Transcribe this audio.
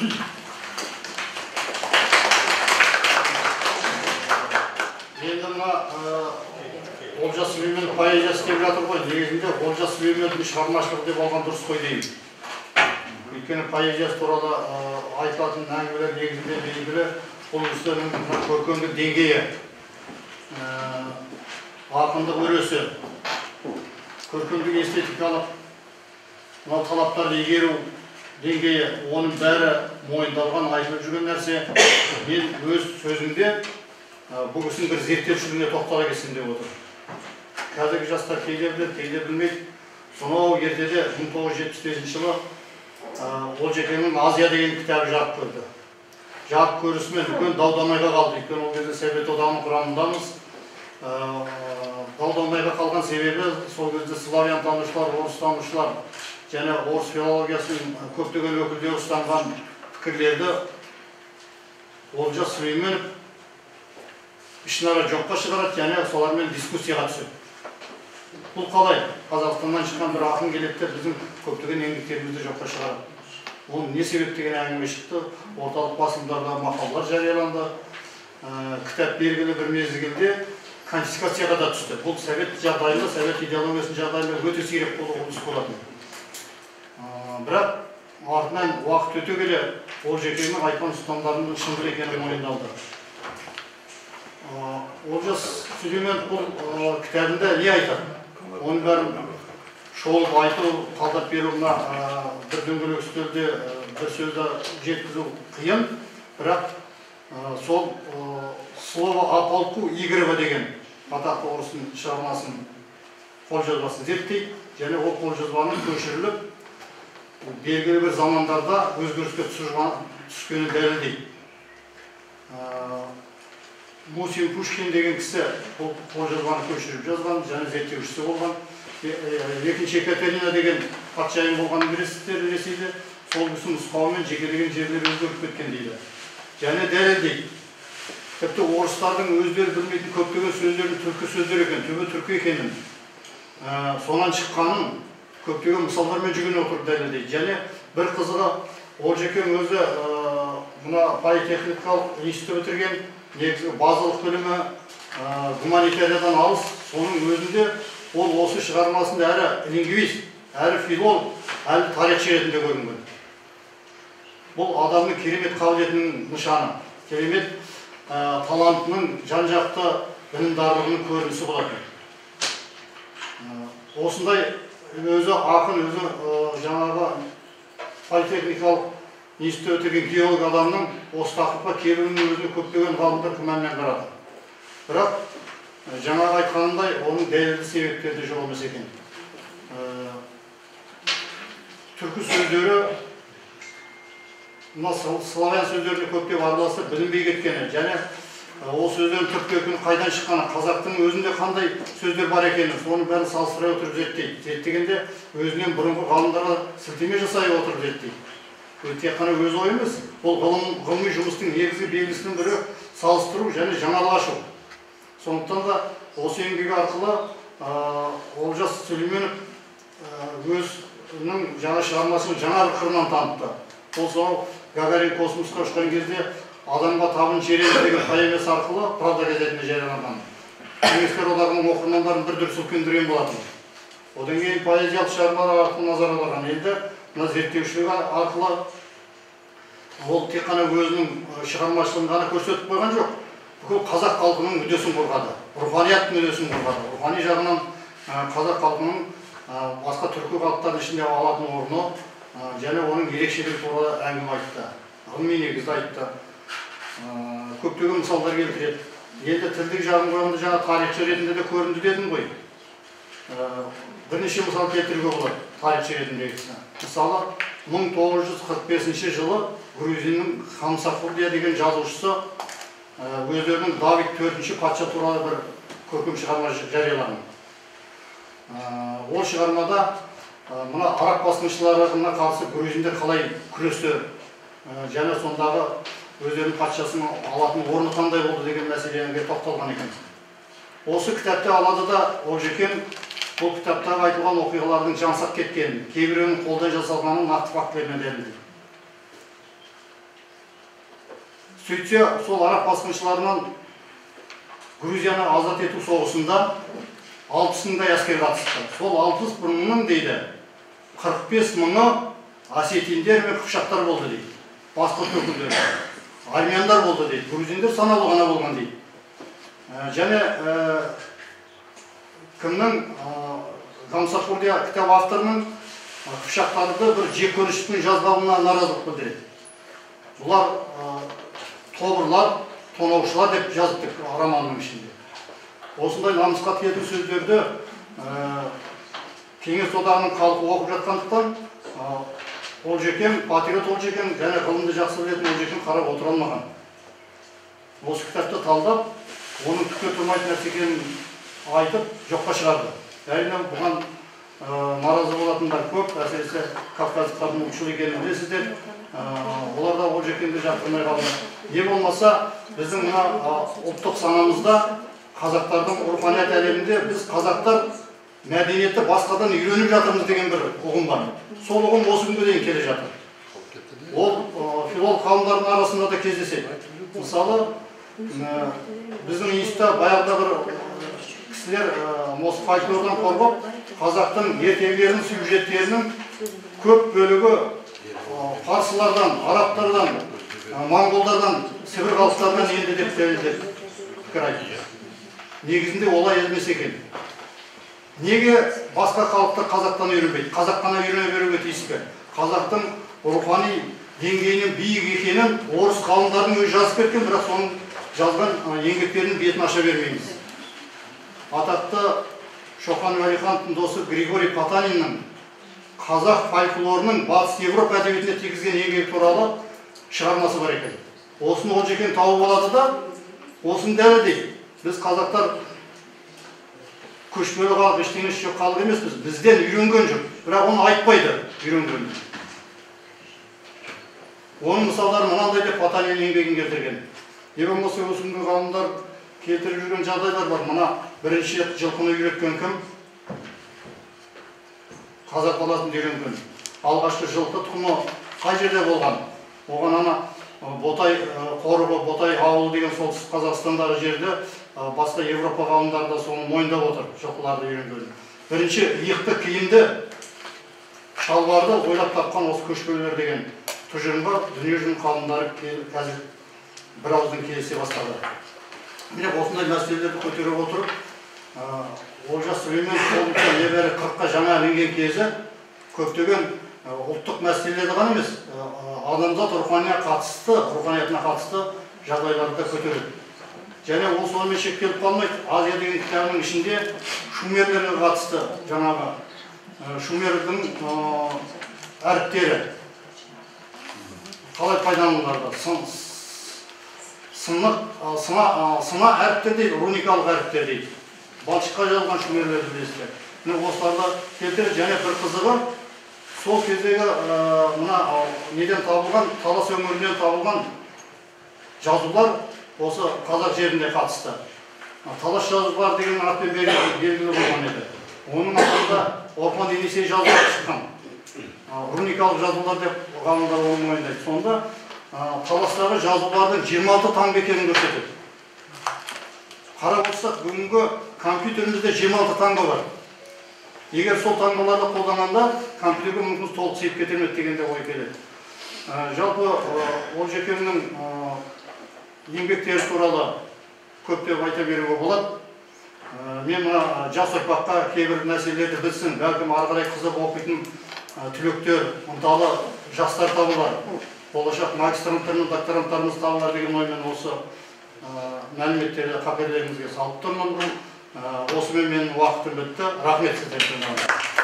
енді мына олжас сүлеймен поэзиясы деп жатыр ғой негізінде олжас сүлейменовтің шығармашылығы деп алған дұрыс қой деймін өйткені поэзиясы туралы айтылатын әңгімелер негізінде белгілі бұл кісінің көркемдік деңгейі ақындық өресі көркемдік эстетикалық мынау талаптарды игеру деңгейі оның бәрі мойындалған айтылып жүрген нәрсе? Мен өз сөзімде бұл кісінің бір зерттеушілігіне тоқтала кетсем деп отыр қазіргі жастар кейде біледі кейде білмейді. Сонау ертеде мың тоғыз жүз жетпіс бесінші жылы олжекеңнің азия деген кітабы жарық көрді. Жарық көрісімен үлкен дау дамайға қалды. Өйткені ол кезде совет одағының құрамындамыз. Дау дамайға қалған себебі сол кезде славян танушылар орыс танушылар және орыс филологиясының көптеген өкілдері ұстанған пікірлерді олжас сүлейменов ішінара жоққа шығарады және солармен дискуссияға түседі бұл қалай қазақстаннан шыққан бір ақын келеді де біздің көптеген еңбектерімізді жоққа шығарады ол не себеп деген әңгіме шықты орталық басылымдарда мақалалар жарияланды кітап белгілі бір мезгілде конфискацияға да түсті бұл совет жағдайында совет идеологиясының жағдайында өте сирек құбылыс болатын бірақ артынан уақыт өте келе олжекеңнің айтқан ұстанымдарының шындық екені мойындалды. Олжас сүлейменов бұл кітабында не айтады? Оның бәрін шолып айту талдап беру мына бір дөңгелек үстелде бір сөзді жеткізу қиын. Бірақ сол слово о полку игорева деген атақты орыстың шығармасын қолжазбасын зерттейді және ол қолжазбаның көшіріліп белгілі бір замандарда өзгеріске түскенін дәлелдейді. Мусин пушкин деген кісі бұл қолжазбаны көшіріп жазған және зерттеушісі болған. Екінші екатерина деген патшайым болғанын білесіздер ресейде сол кісінің нұсқауымен жекелеген жерлер өзгеріп кеткен дейді. Және дәлелдейді. Тіпті орыстардың өздері білмейтін көптеген сөздердің түркі сөздер екен түбі түркі екенін. Сонан шыққанын көптеген мысалдармен жүгіне отырып дәлелдейді және бір қызығы олжекең өзі мына политехникалық институт бітірген негізгі базалық білімі гуманитариядан алыс соның өзінде ол осы шығармасында әрі лингвист әрі филолог әрі тарихшы ретінде көрінген бұл адамның керемет қабілетінің нышаны керемет талантының жан жақты білімдарлығының көрінісі болатын осындай өзі ақын өзі жаңағы политехникалық институт бітірген геолог адамның осы тақырыпқа келуінің өзіне көптеген ғалымдар күмәнмен қарады бірақ жаңағы айтқанымдай оның дәлелді себептері де жоқ емес екен түркі сөздері мына славян сөздеріне көптеп араласып білінбей кеткені және ол сөздердің түп төркіні қайдан шыққаны қазақтың өзінде қандай сөздер бар екенін соның бәрін салыстыра отырып зерттейді зерттегенде өзінен бұрынғы ғалымдарға сілтеме жасай отырып зерттейді тек қана өз ой емес бұл ғылым ғылыми жұмыстың негізгі белгісінің бірі салыстыру және жаңалық ашу сондықтан да осы еңбегі арқылы олжас сүлейменов өзінің жаңа шығармасын жаңа қырынан танытты. Ол сонау гагарин космосқа ұшқан кезде адамға табын жереді деген арқылы правда газетінде жарияланған. Кеңестер одағының оқырмандарын бір дүр сілкіндірген болатын. Одан кейін поэзиялық шығармалар арқылы назар аударған енді мына зерттеушілігі арқылы ол тек қана өзінің шығармашылығын ғана көрсетіп қойған жоқ бүкіл қазақ халқының мүддесін қорғады руханият мүддесін қорғады. Рухани жағынан қазақ халқының басқа түркі халықтардың ішінде алатын орны және оның ерекшелігі туралы әңгіме айтты. Ғылыми негізді айтты. Көптеген мысалдар келтіреді енді тілдік жағын қойғанда жаңа тарихшы ретінде де көрінді дедім ғой. Бірнеше мысал келтіруге болады. Тарихшы ретіндегісі мысалы 1945 жылы грузиннің хамсафурдия деген жазушысы өздерінің давид төртінші патша туралы бір көркем шығарма жариялаған. Ол шығармада мына араб басқыншыларына қарсы грузиндер қалай күресті және сондағы өздерінің патшасын алатын орны қандай болды деген мәселеге тоқталған екен. Осы кітапты алады да олжекең бұл кітаптағы айтылған оқиғалардың жаңсақ кеткенін кейбіреуінің қолдан жасалғанын нақты фактілермен дәлелдейді сөйтсе сол араб басқыншыларынан грузияны азат ету соғысында алпыс мыңдай әскер қатысты сол алпыс мыңның дейді қырық бес мыңы осетиндер мен қыпшақтар болды дейді. Башқұрт өкілдері армяндар болды дейді грузиндер санаулы ғана болған дейді және кімнің гамсахурдия кітап авторының қыпшақтарды бір жеккөріштің жазбауына наразылық білдіреді бұлар тобырлар тонаушылар деп жазыпты романның ішінде осындай намысқа тиетін сөздерді кеңес одағының халқы оқып жатқандықтан олжекең патриот олжекең және ғылымды жақсы білетін олжекең қарап отыра алмаған осы кітапты талдап оның түкке тұрмайтын нәрсе екенін айтып жоққа шығарды әрине бұған наразы болатындар көп әсіресе кавказдықтардың ұлтшыл екенін білесіздер олар да олжекеңді жақтырмай қалды не болмаса біздің мына ұлттық санамызда қазақтардың руханият әлемінде біз қазақтар мәдениетті басқадан үйреніп жатырмыз деген бір ұғым бар сол ұғым осы күнге дейін келе жатыр ол филолог қауымдардың арасында да кездеседі мысалы біздің институтта баяғыда бір кісілер осы фольклордан қорғап қазақтың ертегілерінің сюжеттерінің көп бөлігі парсылардан арабтардан моңғолдардан сібір халықтарынан енді деп дәлелдеп пікір айтты негізінде олай емес екен неге басқа халықтар қазақтан үйренбейді. Қазақ қана үйрене беруге тиіс пе? Қазақтың рухани деңгейінің биік екенін орыс ғалымдарының өзі жазып кеткен бірақ соның жазған еңбектерінің бетін аша бермейміз. Атақты шоқан уәлихановтың досы григорий потаниннің қазақ фольклорының батыс еуропа әдебиетіне тигізген еңбегі туралы шығармасы бар екен осыны олжекең тауып алады да осыны дәлелдейді. Біз қазақтар көшпелі халық ештеңесі жоқ халық емеспіз. Бізден үйренген жұрт бірақ оны айтпайды үйренгенін оның мысалдары мынандай деп потанин еңбегін келтірген. Не болмаса осы күнгі ғалымдар келтіріп жүрген жағдайлар бар. Мына бірінші жылқыны үйреткен кім? Қазақ баласын үйренген алғашқы жылқы тұқымы қай жерде болған? Оған ана ботай қорығы ботай ауылы деген солтүстік қазақстандағы жерде басқа европа ғалымдары да соны мойындап отыр жылқыларды үйренгенін бірінші иықты киімді шалбарды ойлап тапқан осы көшпелілер деген тұжырымға дүниежүзінің ғалымдары қазір бір ауыздан келісе бастады. Міне осындай мәселелерді көтере отырып олжас сүлейменов ол небәрі қырыққа жаңа ілінген кезі көптеген ұлттық мәселелерді ғана емес адамзат руханияға қатысты руханиятына қатысты жағдайларды да көтереді. Және ол сонымен шектеліп қалмайды. Азия деген кітабының ішінде шумерлерге қатысты жаңағы шумердің әріптері. Қалай пайдаланылады сына әріптер дейді руникалық әріптер дейді. Балшыққа жазылған шумерлерді білесіздер. Міне осыларды келтіреді. Және бір қызығы сол кездегі мына неден табылған талас өңірінен табылған жазулар осы қазақ жеріне қатысты талас жазулар деген атпен белгілі болған еді оның артында орхан енесей жазулар шыққан руникалық жазулар деп ғалымдар оны мойындайды сонда таластағы жазулардың 26 таңба екенін көрсетеді қарап отырсақ бүгінгі компьютерімізде 26 таңба бар егер сол таңбаларды қолданғанда компьютерге мүмкін толық сыйып кетер ме деген де ой келеді жалпы олжекеңнің еңбектері туралы көптеп айта беруге болады. Ә, мен мына жас ұрпаққа кейбір мәселелерді білсін бәлкім ары қарай қызып оқитын ә, түлектер ынталы жастар табылар болашақ магистранттар мен докторанттарымыз табылар деген оймен осы ә, мәліметтерді қаперлеріңізге салып тұрмын. Осымен менің уақытым бітті. Рахмет сіздерге.